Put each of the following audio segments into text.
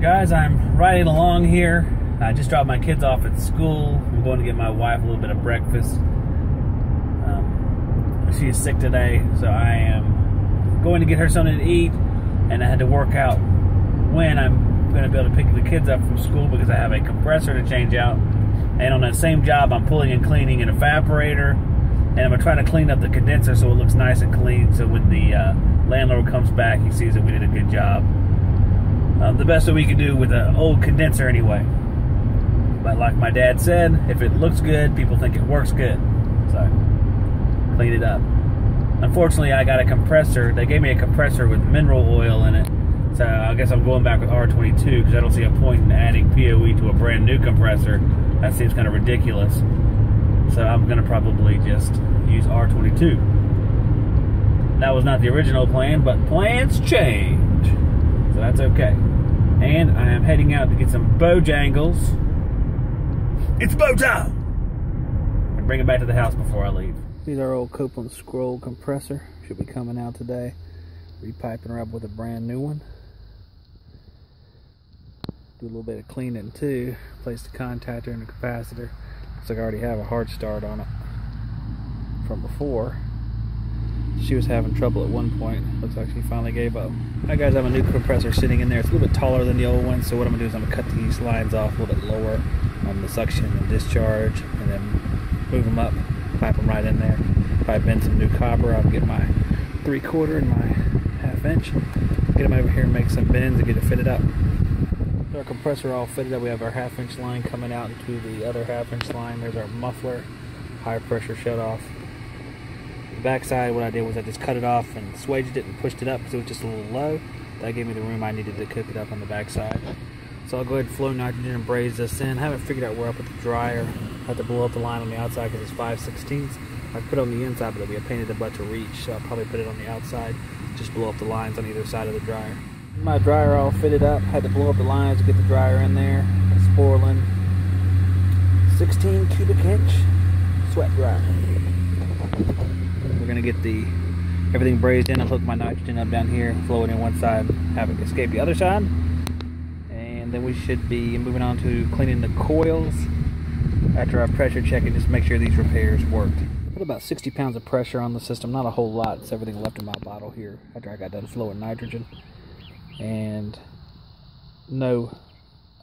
Guys, I'm riding along here. I just dropped my kids off at school. I'm going to get my wife a little bit of breakfast. Um, she is sick today, so I am going to get her something to eat. And I had to work out when I'm going to be able to pick the kids up from school because I have a compressor to change out. And on that same job, I'm pulling and cleaning an evaporator. And I'm trying to clean up the condenser so it looks nice and clean. So when the uh, landlord comes back, he sees that we did a good job. Um, the best that we could do with an old condenser anyway. But like my dad said, if it looks good, people think it works good. So clean it up. Unfortunately, I got a compressor. They gave me a compressor with mineral oil in it. So I guess I'm going back with R22 because I don't see a point in adding POE to a brand new compressor. That seems kind of ridiculous. So I'm going to probably just use R22. That was not the original plan, but plans change. So that's okay. And I am heading out to get some Bojangles. It's Bo time! And bring it back to the house before I leave. These are old Copeland scroll compressor. Should be coming out today. Repiping her up with a brand new one. Do a little bit of cleaning too. Place the contactor and the capacitor. Looks like I already have a hard start on it from before. She was having trouble at one point. Looks like she finally gave up. I guys I have a new compressor sitting in there. It's a little bit taller than the old one, so what I'm gonna do is I'm gonna cut these lines off a little bit lower on the suction and discharge, and then move them up, pipe them right in there. Pipe in some new copper. I'll get my three quarter and my half inch. Get them over here and make some bends and get it fitted up. Our compressor all fitted up. We have our half inch line coming out into the other half inch line. There's our muffler, high pressure shut off. The backside, what I did was I just cut it off and swaged it and pushed it up because it was just a little low. That gave me the room I needed to cook it up on the backside. So I'll go ahead and flow nitrogen and braze this in. I haven't figured out where I put the dryer. I have to blow up the line on the outside because it's 5 16 I put it on the inside, but it'll be a pain in the butt to reach. So I'll probably put it on the outside. Just blow up the lines on either side of the dryer. My dryer all fitted up. Had to blow up the lines to get the dryer in there. A Sporlan 16 cubic inch sweat dryer. We're gonna get the everything brazed in. I'll hook my nitrogen up down here, flow it in one side, have it escape the other side. And then we should be moving on to cleaning the coils after our pressure check and just make sure these repairs worked. Put about 60 pounds of pressure on the system, not a whole lot. It's everything left in my bottle here after I got done flowing nitrogen. And no,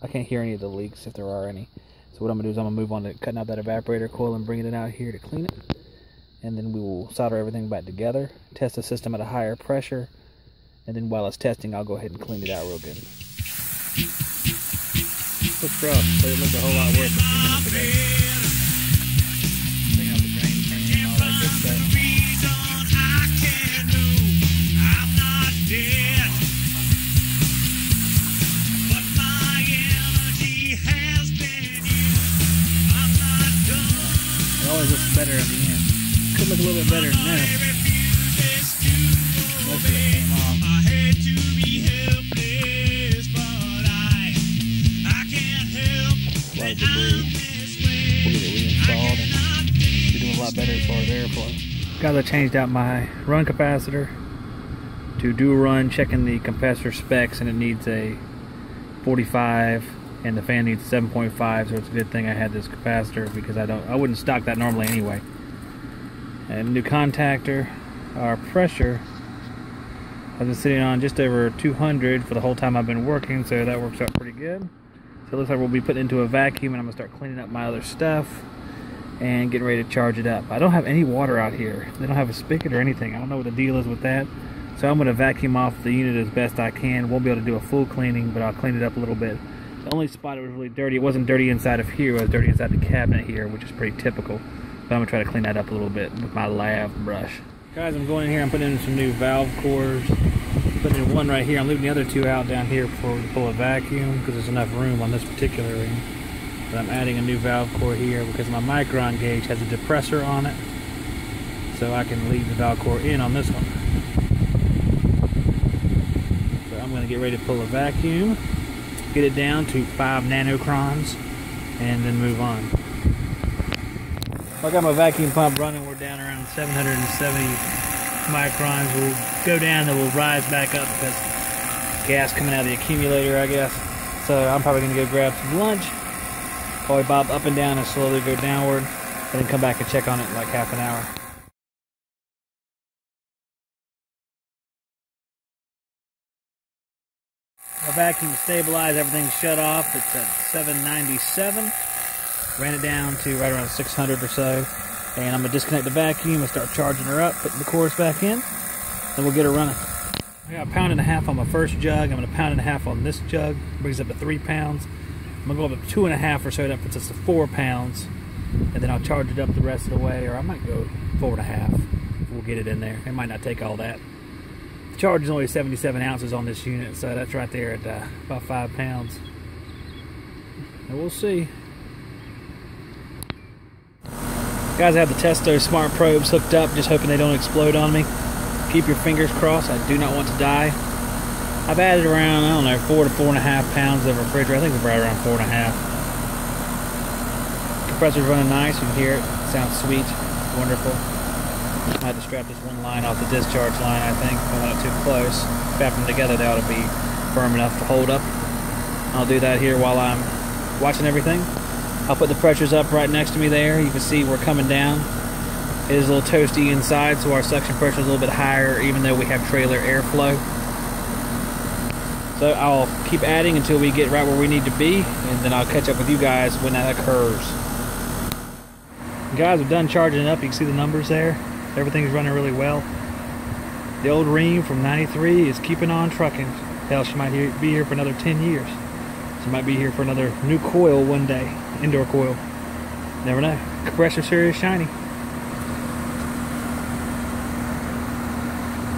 I can't hear any of the leaks if there are any. So what I'm gonna do is I'm gonna move on to cutting out that evaporator coil and bringing it out here to clean it. And then we will solder everything back together, test the system at a higher pressure, and then while it's testing, I'll go ahead and clean it out real good. Looks rough, but it looked a whole lot worse a few minutes ago. Could look a little bit better than. Most of it be doing a lot better airflow. Changed out my run capacitor to dual run, checking the compressor specs, and it needs a 45 and the fan needs 7.5 so it's a good thing I had this capacitor because I don't I wouldn't stock that normally anyway and new contactor. Our pressure I've been sitting on just over 200 for the whole time I've been working so that works out pretty good. So it looks like we'll be putting into a vacuum and I'm gonna start cleaning up my other stuff and getting ready to charge it up. I don't have any water out here. They don't have a spigot or anything. I don't know what the deal is with that. So I'm gonna vacuum off the unit as best I can. Won't be able to do a full cleaning but I'll clean it up a little bit. The only spot it was really dirty, it wasn't dirty inside of here, it was dirty inside the cabinet here, which is pretty typical. But I'm gonna try to clean that up a little bit with my lav brush. Guys, I'm going in here, I'm putting in some new valve cores. Putting in one right here, I'm leaving the other two out down here for to pull a vacuum because there's enough room on this particular ring. But I'm adding a new valve core here because my micron gauge has a depressor on it. So I can leave the valve core in on this one. So I'm gonna get ready to pull a vacuum get it down to 5 nanocrons and then move on. I got my vacuum pump running, we're down around 770 microns. We'll go down and we'll rise back up because gas coming out of the accumulator, I guess. So I'm probably gonna go grab some lunch, probably bob up and down and slowly go downward, and then come back and check on it in like half an hour. My vacuum stabilized, everything's shut off. It's at 797. Ran it down to right around 600 or so. And I'm gonna disconnect the vacuum and start charging her up, putting the cores back in, and we'll get her running. I got a pound and a half on my first jug. I'm gonna pound and a half on this jug. Brings up to three pounds. I'm gonna go up to two and a half or so. That puts us to four pounds. And then I'll charge it up the rest of the way, or I might go four and a half. We'll get it in there. It might not take all that. The charge is only 77 ounces on this unit, so that's right there at uh, about five pounds. And we'll see. Guys, I have the Testo Smart Probes hooked up, just hoping they don't explode on me. Keep your fingers crossed. I do not want to die. I've added around, I don't know, four to four and a half pounds of refrigerator. I think it's right around four and a half. Compressor's running nice. You can hear it. Sounds sweet. Wonderful. I had to strap this one line off the discharge line, I think. I went up too close. Strap them together, they ought to be firm enough to hold up. I'll do that here while I'm watching everything. I'll put the pressures up right next to me there. You can see we're coming down. It is a little toasty inside, so our suction pressure is a little bit higher, even though we have trailer airflow. So I'll keep adding until we get right where we need to be, and then I'll catch up with you guys when that occurs. Guys, we're done charging up. You can see the numbers there. Everything's running really well. The old Rheem from 93 is keeping on trucking. Hell, she might be here for another 10 years. She might be here for another new coil one day. Indoor coil. Never know. Compressor series shiny.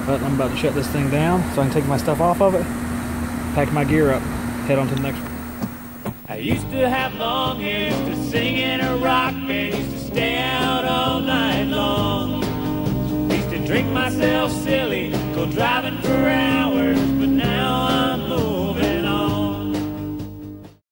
But I'm about to shut this thing down so I can take my stuff off of it, pack my gear up, head on to the next one. I used to have long to sing in